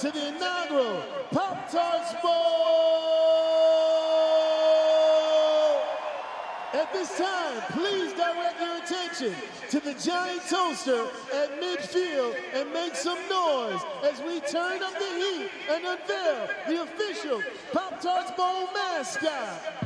to the inaugural Pop Tarts Bowl. At this time, please direct your attention to the giant toaster at midfield and make some noise as we turn up the heat and unveil the official Pop Tarts Bowl mascot.